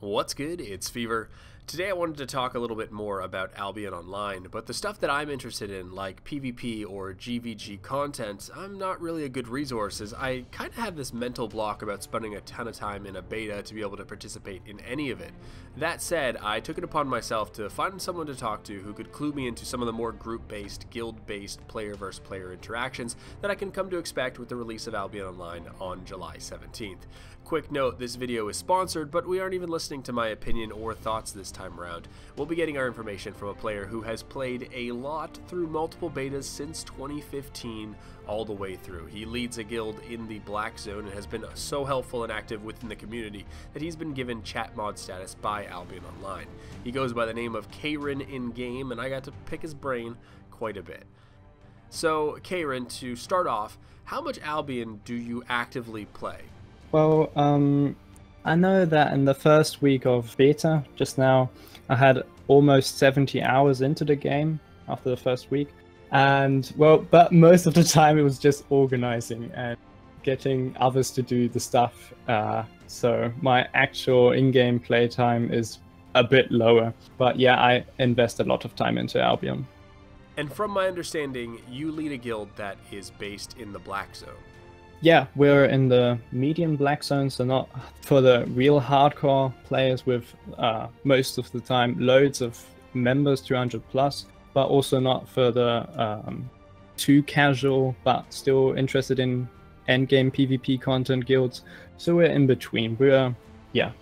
What's good? It's Fevir. Today I wanted to talk a little bit more about Albion Online, but the stuff that I'm interested in, like PvP or GVG content, I'm not really a good resource as I kind of have this mental block about spending a ton of time in a beta to be able to participate in any of it. That said, I took it upon myself to find someone to talk to who could clue me into some of the more group-based, guild-based player versus player interactions that I can come to expect with the release of Albion Online on July 17th. Quick note, this video is sponsored, but we aren't even listening to my opinion or thoughts this time around. We'll be getting our information from a player who has played a lot through multiple betas since 2015 all the way through. He leads a guild in the Black Zone and has been so helpful and active within the community that he's been given chat mod status by Albion Online. He goes by the name of Kerin in game, and I got to pick his brain quite a bit. So, Kerin, to start off, how much Albion do you actively play? Well, um, I know that in the first week of beta, just now, I had almost 70 hours into the game after the first week. And, well, but most of the time it was just organizing and getting others to do the stuff. Uh, so my actual in game playtime is a bit lower. But yeah, I invest a lot of time into Albion. And from my understanding, you lead a guild that is based in the Black Zone. Yeah, we're in the medium black zone, so not for the real hardcore players with uh, most of the time loads of members, 200 plus, but also not for the um, too casual but still interested in endgame PvP content guilds. So we're in between. We're, yeah.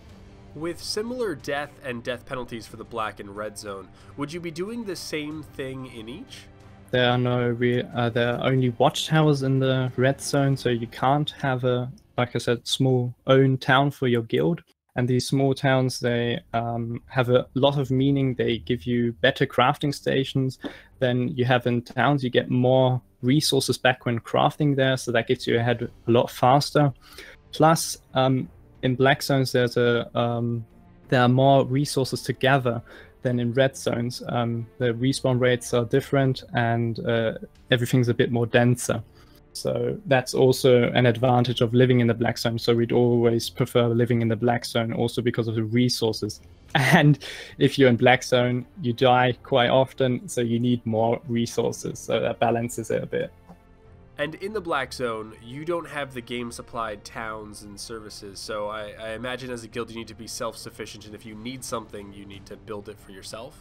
With similar death and death penalties for the black and red zone, would you be doing the same thing in each? There are no re- uh, there are only watchtowers in the red zone, so you can't have a like I said small own town for your guild. And these small towns they um, have a lot of meaning. They give you better crafting stations than you have in towns. You get more resources back when crafting there, so that gets you ahead a lot faster. Plus, um, in black zones, there's a um, there are more resources to gather than in red zones. Um, the respawn rates are different and uh, everything's a bit more denser. So that's also an advantage of living in the black zone. So we'd always prefer living in the black zone also because of the resources. And if you're in black zone, you die quite often, so you need more resources. So that balances it a bit. And in the Black Zone, you don't have the game supplied towns and services, so I, I imagine as a guild you need to be self sufficient, and if you need something, you need to build it for yourself.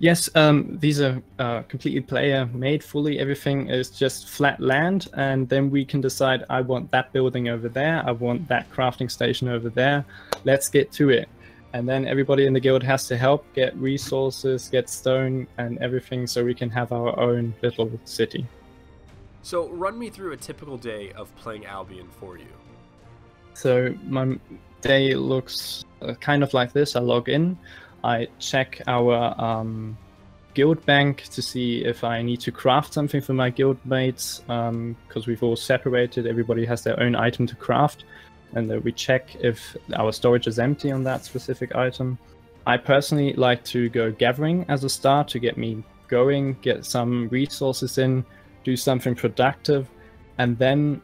Yes, um, these are uh, completely player made fully. Everything is just flat land, and then we can decide I want that building over there, I want that crafting station over there. Let's get to it. And then everybody in the guild has to help get resources, get stone, and everything so we can have our own little city. So, run me through a typical day of playing Albion for you. So, my day looks uh, kind of like this. I log in, I check our um, guild bank to see if I need to craft something for my guild mates, because um, we've all separated. Everybody has their own item to craft, and then we check if our storage is empty on that specific item. I personally like to go gathering as a start to get me going, get some resources in, do something productive, and then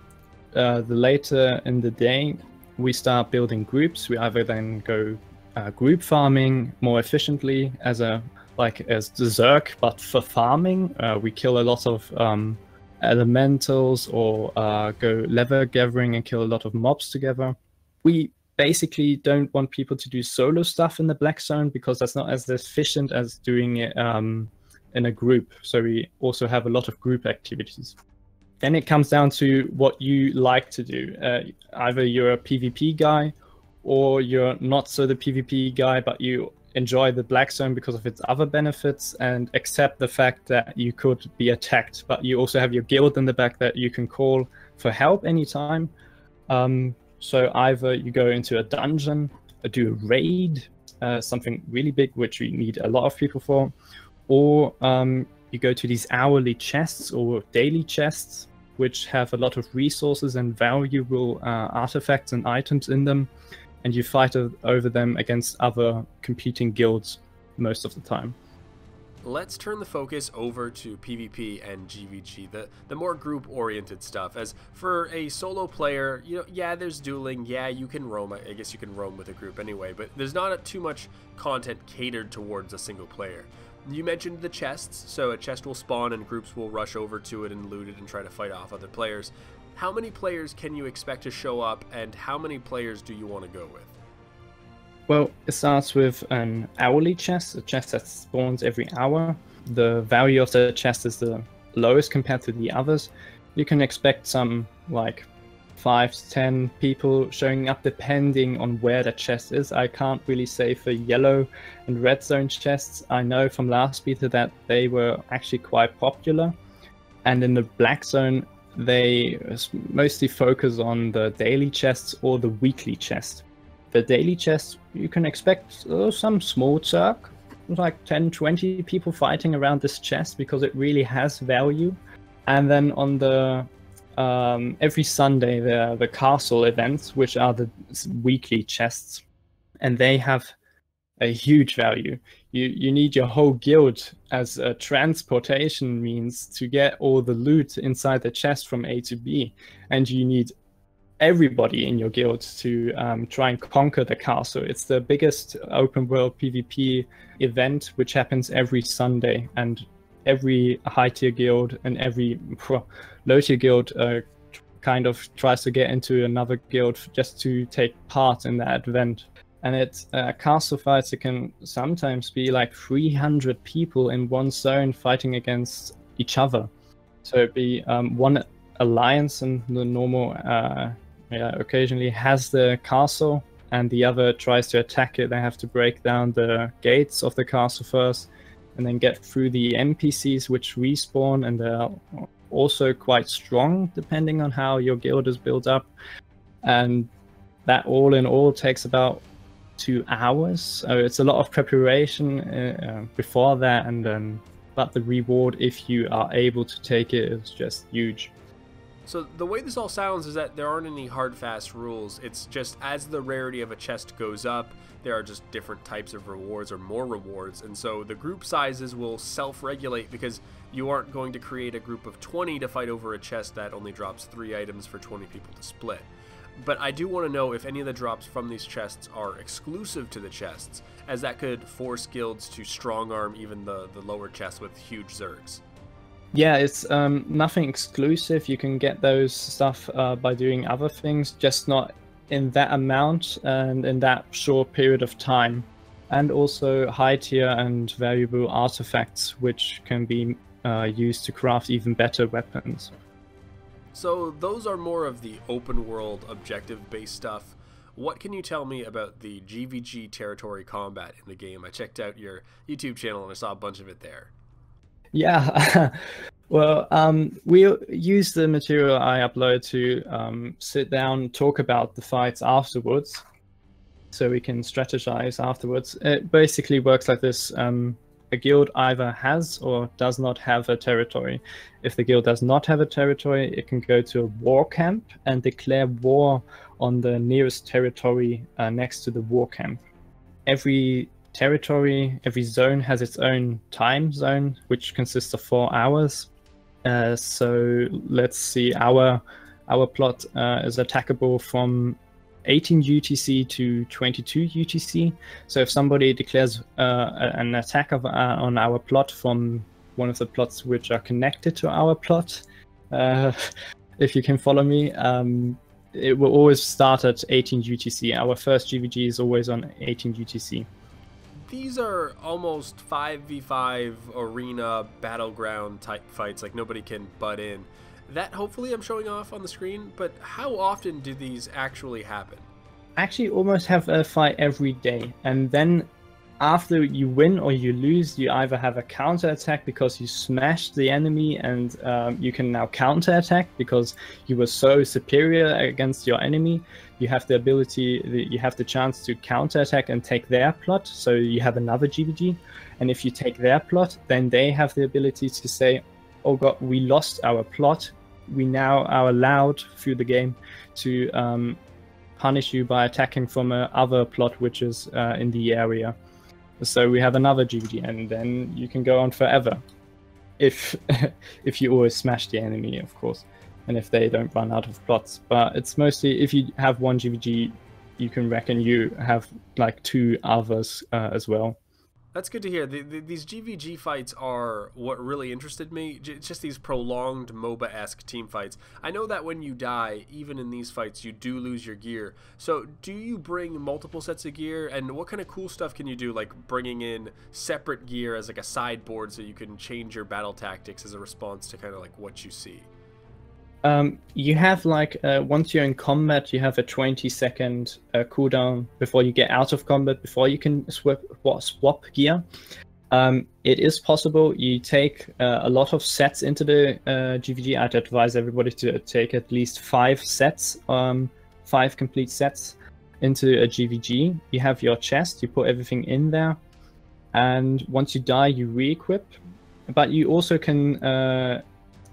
uh, the later in the day we start building groups. We either then go uh, group farming more efficiently as a like as the Zerg, but for farming, uh, we kill a lot of um, elementals or uh, go leather gathering and kill a lot of mobs together. We basically don't want people to do solo stuff in the black zone because that's not as efficient as doing it um, in a group. So we also have a lot of group activities. Then it comes down to what you like to do. Uh, either you're a PvP guy or you're not so the PvP guy, but you enjoy the Black Zone because of its other benefits and accept the fact that you could be attacked, but you also have your guild in the back that you can call for help anytime. Um, so either you go into a dungeon, do a raid, uh, something really big, which we need a lot of people for, or um, you go to these hourly chests or daily chests, which have a lot of resources and valuable uh, artifacts and items in them, and you fight over them against other competing guilds most of the time. let's turn the focus over to PvP and GVG, the, the more group oriented stuff. As for a solo player, you know, yeah, there's dueling, yeah, you can roam. I guess you can roam with a group anyway, but there's not too much content catered towards a single player. You mentioned the chests, so a chest will spawn and groups will rush over to it and loot it and try to fight off other players. How many players can you expect to show up, and how many players do you want to go with? Well, it starts with an hourly chest, a chest that spawns every hour. The value of the chest is the lowest compared to the others. You can expect some like five to ten people showing up depending on where the chest is. I can't really say for yellow and red zone chests. I know from last beta that they were actually quite popular. And in the black zone, they mostly focus on the daily chests or the weekly chest the daily chest, you can expect uh, some small circ, like 10, 20 people fighting around this chest because it really has value. And then on the um, every Sunday, there are the castle events, which are the weekly chests, and they have a huge value. You you need your whole guild as a transportation means to get all the loot inside the chest from A to B, and you need everybody in your guild to um, try and conquer the castle. It's the biggest open world PvP event, which happens every Sunday, and every high tier guild and every low tier guild uh, kind of tries to get into another guild just to take part in that event. And it's uh, castle fights. It can sometimes be like 300 people in one zone fighting against each other. So it'd be um, one alliance and the normal uh, yeah, occasionally has the castle and the other tries to attack it. They have to break down the gates of the castle first and then get through the NPCs which respawn and they're also quite strong depending on how your guild is built up. And that all in all takes about two hours. So it's a lot of preparation uh, before that and then but the reward if you are able to take it is just huge. So the way this all sounds is that there aren't any hard fast rules. It's just as the rarity of a chest goes up, there are just different types of rewards or more rewards. And so the group sizes will self-regulate because you aren't going to create a group of 20 to fight over a chest that only drops 3 items for 20 people to split. But I do want to know if any of the drops from these chests are exclusive to the chests, as that could force guilds to strong arm even the, the lower chests with huge zergs. Yeah, it's um, nothing exclusive. You can get those stuff uh, by doing other things, just not in that amount and in that short period of time. And also high tier and valuable artifacts, which can be uh, used to craft even better weapons. So, those are more of the open world objective based stuff. What can you tell me about the GVG territory combat in the game? I checked out your YouTube channel and I saw a bunch of it there. Yeah. well, um, we use the material I upload to um, sit down, talk about the fights afterwards, so we can strategize afterwards. It basically works like this. Um, a guild either has or does not have a territory. If the guild does not have a territory, it can go to a war camp and declare war on the nearest territory uh, next to the war camp. Every territory, every zone has its own time zone, which consists of four hours. Uh, so let's see, our our plot uh, is attackable from 18 UTC to 22 UTC. So if somebody declares uh, an attack of, uh, on our plot from one of the plots which are connected to our plot, uh, if you can follow me, um, it will always start at 18 UTC. Our first GVG is always on 18 UTC these are almost 5v5 arena battleground type fights like nobody can butt in. That hopefully i'm showing off on the screen but how often do these actually happen? I actually almost have a fight every day and then after you win or you lose, you either have a counter attack because you smashed the enemy and um, you can now counter attack because you were so superior against your enemy. You have the ability, you have the chance to counter attack and take their plot. So you have another GVG. And if you take their plot, then they have the ability to say, oh god, we lost our plot. We now are allowed through the game to um, punish you by attacking from a other plot which is uh, in the area So we have another GVG, and then you can go on forever. If if you always smash the enemy, of course, and if they don't run out of plots. But it's mostly if you have one GVG, you can reckon you have like two others uh, as well. That's good to hear. The, the, these GVG fights are what really interested me. It's just these prolonged MOBA esque team fights. I know that when you die, even in these fights, you do lose your gear. So, do you bring multiple sets of gear? And what kind of cool stuff can you do, like bringing in separate gear as like a sideboard so you can change your battle tactics as a response to kind of like what you see? Um, you have like uh, once you're in combat, you have a 20 second uh, cooldown before you get out of combat, before you can swap swap gear. Um, it is possible you take uh, a lot of sets into the uh, GVG. I'd advise everybody to take at least five sets, um, five complete sets into a GVG. You have your chest, you put everything in there, and once you die, you re-equip. But you also can, uh,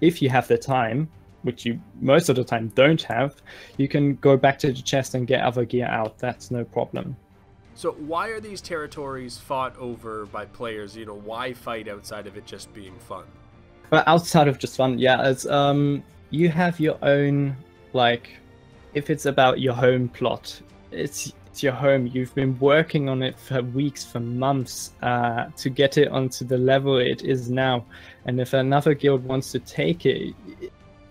if you have the time, which you most of the time don't have, you can go back to the chest and get other gear out. That's no problem. So why are these territories fought over by players? You know, why fight outside of it just being fun? But outside of just fun, yeah, it's um, you have your own like, if it's about your home plot, it's it's your home. You've been working on it for weeks, for months, uh, to get it onto the level it is now. And if another guild wants to take it,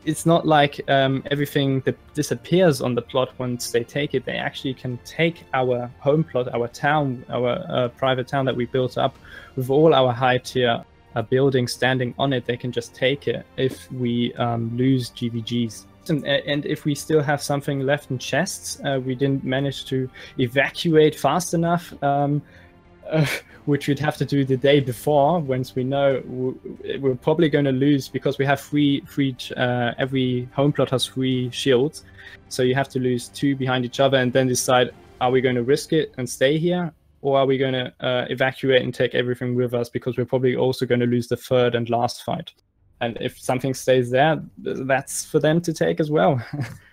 it's not like um, everything that disappears on the plot once they take it. They actually can take our home plot, our town, our uh, private town that we built up with all our high tier uh, buildings standing on it. They can just take it if we um, lose GVGs. And, and, if we still have something left in chests, uh, we didn't manage to evacuate fast enough. Um, uh, which we'd have to do the day before once we know we're probably going to lose because we have three three uh, every home plot has three shields. So you have to lose two behind each other and then decide are we going to risk it and stay here? Or are we going to uh, evacuate and take everything with us because we're probably also going to lose the third and last fight? And if something stays there that's for them to take as well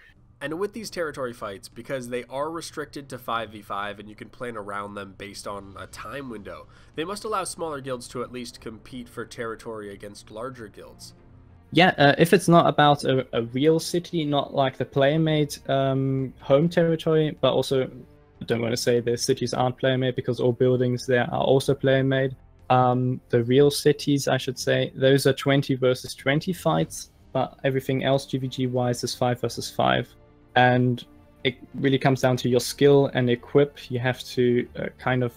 And with these territory fights, because they are restricted to 5v5 and you can plan around them based on a time window, they must allow smaller guilds to at least compete for territory against larger guilds. Yeah, uh, if it's not about a, a, real city, not like the player made um, home territory, but also, I don't want to say the cities aren't player made because all buildings there are also player made. Um, the real cities, I should say, those are 20 versus 20 fights, but everything else GVG wise is 5 versus 5 and it really comes down to your skill and equip. You have to uh, kind of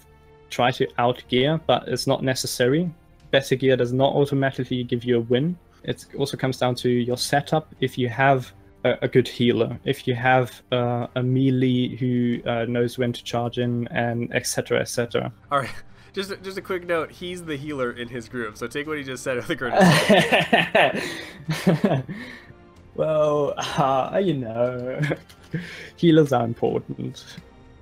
try to outgear, but it's not necessary. Better gear does not automatically give you a win. It also comes down to your setup. If you have a, a good healer, if you have uh, a melee who uh, knows when to charge in, and etc. etc. All right. Just a, just a quick note. He's the healer in his group, so take what he just said with a grain of. Well, uh, you know, healers are important.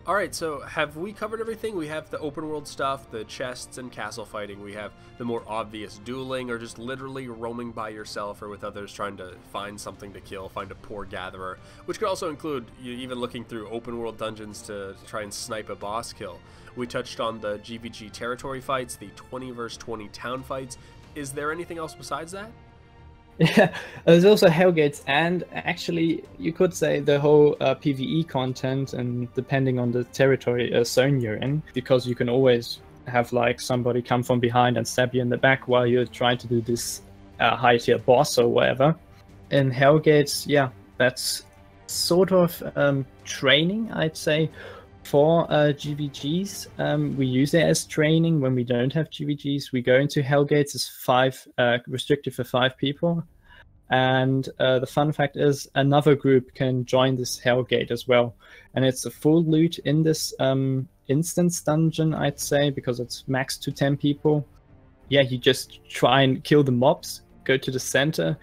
All right, so have we covered everything? We have the open world stuff, the chests and castle fighting. We have the more obvious dueling, or just literally roaming by yourself or with others trying to find something to kill, find a poor gatherer, which could also include even looking through open world dungeons to try and snipe a boss kill. We touched on the GVG territory fights, the 20 versus 20 town fights. Is there anything else besides that? Yeah, there's also Hellgates, and actually, you could say the whole uh, PVE content, and depending on the territory uh, zone you're in, because you can always have like somebody come from behind and stab you in the back while you're trying to do this uh, high tier boss or whatever. In Hellgates, yeah, that's sort of um, training, I'd say, for uh, GVGs. Um, we use it as training when we don't have GVGs. We go into Hellgates as five, uh, restricted for five people. And uh, the fun fact is, another group can join this Hellgate as well. And it's a full loot in this um, instance dungeon, I'd say, because it's max to 10 people. Yeah, you just try and kill the mobs, go to the center,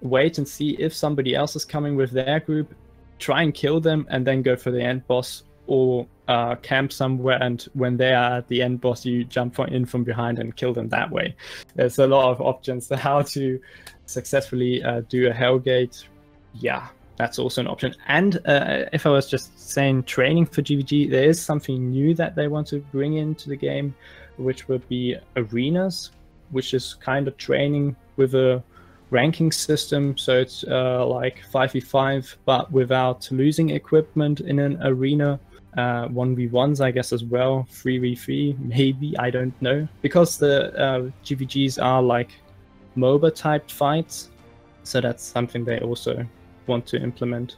wait and see if somebody else is coming with their group, try and kill them, and then go for the end boss or uh, camp somewhere and when they are at the end boss you jump in from behind and kill them that way there's a lot of options to how to successfully uh, do a hellgate yeah that's also an option. And uh, if I was just saying training for GVG, there is something new that they want to bring into the game, which would be arenas, which is kind of training with a ranking system. So it's uh, like 5v5, but without losing equipment in an arena. Uh, 1v1s, I guess, as well. 3v3, maybe, I don't know. Because the uh, GVGs are like MOBA type fights. So that's something they also want to implement.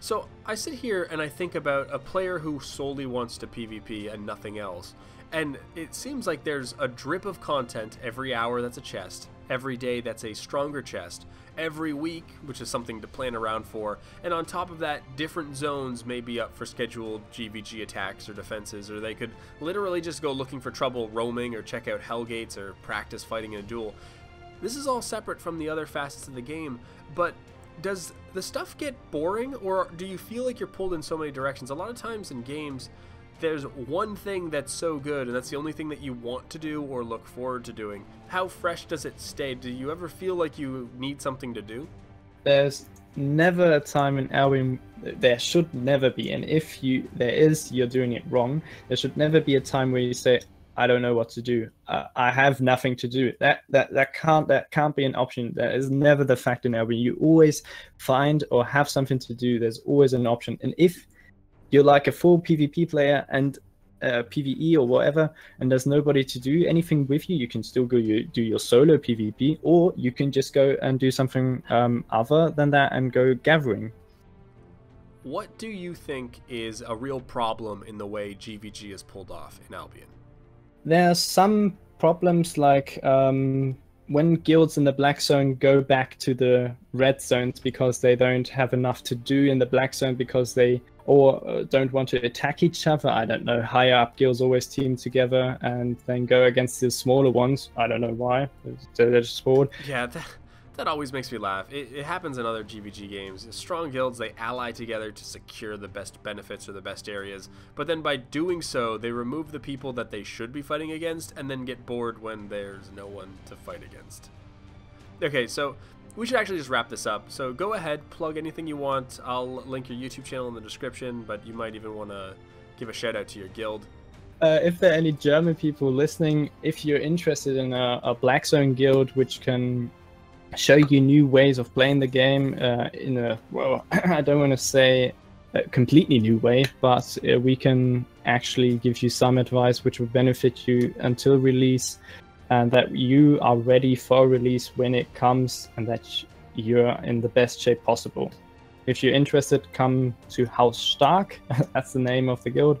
So I sit here and I think about a player who solely wants to PvP and nothing else. And it seems like there's a drip of content every hour that's a chest, every day that's a stronger chest, every week, which is something to plan around for, and on top of that, different zones may be up for scheduled GVG attacks or defenses, or they could literally just go looking for trouble roaming or check out Hellgates or practice fighting in a duel. This is all separate from the other facets of the game, but does the stuff get boring or do you feel like you're pulled in so many directions? A lot of times in games, there's one thing that's so good and that's the only thing that you want to do or look forward to doing. How fresh does it stay? Do you ever feel like you need something to do? There's never a time in Albion there should never be and if you there is you're doing it wrong there should never be a time where you say I don't know what to do. Uh, I have nothing to do. That that that can't that can't be an option. That is never the fact in Albion. You always find or have something to do. There's always an option. And if you're like a full PvP player and uh, PVE or whatever, and there's nobody to do anything with you, you can still go you, do your solo PvP, or you can just go and do something um, other than that and go gathering. What do you think is a real problem in the way GVG is pulled off in Albion? there are some problems like um, when guilds in the black zone go back to the red zones because they don't have enough to do in the black zone because they or uh, don't want to attack each other. I don't know. Higher up guilds always team together and then go against the smaller ones. I don't know why. They're just bored. Yeah, that, that always makes me laugh. It, it, happens in other GVG games. Strong guilds, they ally together to secure the best benefits or the best areas, but then by doing so, they remove the people that they should be fighting against and then get bored when there's no one to fight against. Okay, so we should actually just wrap this up. So go ahead, plug anything you want. I'll link your YouTube channel in the description, but you might even want to give a shout out to your guild. Uh, if there are any German people listening, if you're interested in a, a Black Zone guild which can show you new ways of playing the game uh, in a well i don't want to say completely new way but uh, we can actually give you some advice which will benefit you until release and that you are ready for release when it comes and that you're in the best shape possible if you're interested come to Haus Stark that's the name of the guild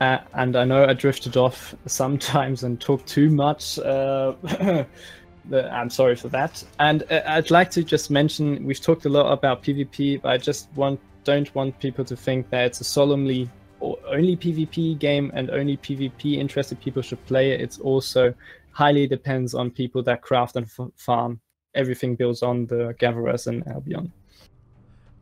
uh, and i know i drifted off sometimes and talked too much uh, I'm sorry for that. And uh, I'd like to just mention we've talked a lot about PvP, but I just want don't want people to think that it's a solemnly only PvP game and only PvP interested people should play it. It's also highly depends on people that craft and farm. Everything builds on the gatherers and Albion.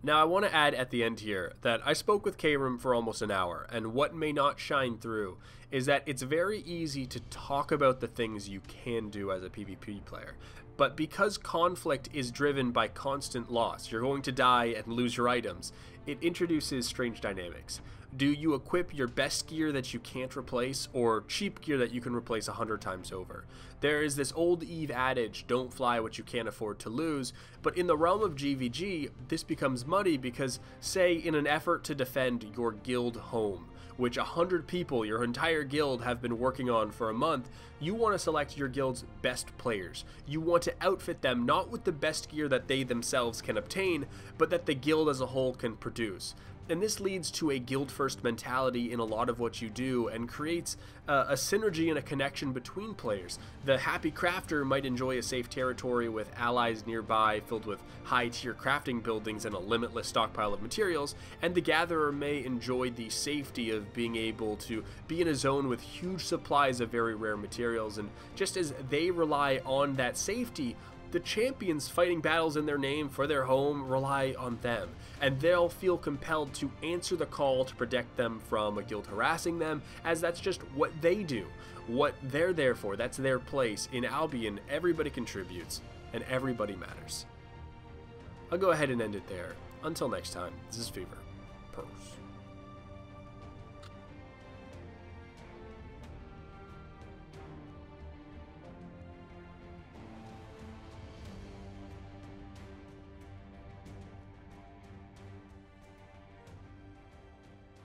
Now, I want to add at the end here that I spoke with Kerin for almost an hour, and what may not shine through is that it's very easy to talk about the things you can do as a PvP player. But because conflict is driven by constant loss, you're going to die and lose your items, it introduces strange dynamics. Do you equip your best gear that you can't replace, or cheap gear that you can replace a hundred times over? There is this old Eve adage, don't fly what you can't afford to lose, but in the realm of GVG, this becomes muddy because, say, in an effort to defend your guild home, which a hundred people, your entire guild, have been working on for a month, you want to select your guild's best players. You want to outfit them not with the best gear that they themselves can obtain, but that the guild as a whole can produce. And this leads to a guild first mentality in a lot of what you do and creates uh, a synergy and a connection between players. The happy crafter might enjoy a safe territory with allies nearby filled with high tier crafting buildings and a limitless stockpile of materials, and the gatherer may enjoy the safety of being able to be in a zone with huge supplies of very rare materials. And just as they rely on that safety, the champions fighting battles in their name for their home rely on them, and they'll feel compelled to answer the call to protect them from a guild harassing them, as that's just what they do. What they're there for, that's their place. In Albion, everybody contributes, and everybody matters. I'll go ahead and end it there. Until next time, this is Fevir.